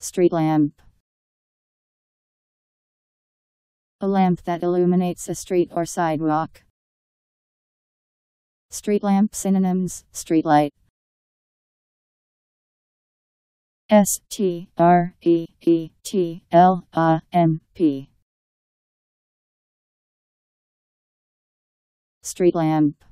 Street lamp. A lamp that illuminates a street or sidewalk. Street lamp synonyms street light. S T R E E T L A M P. Street lamp.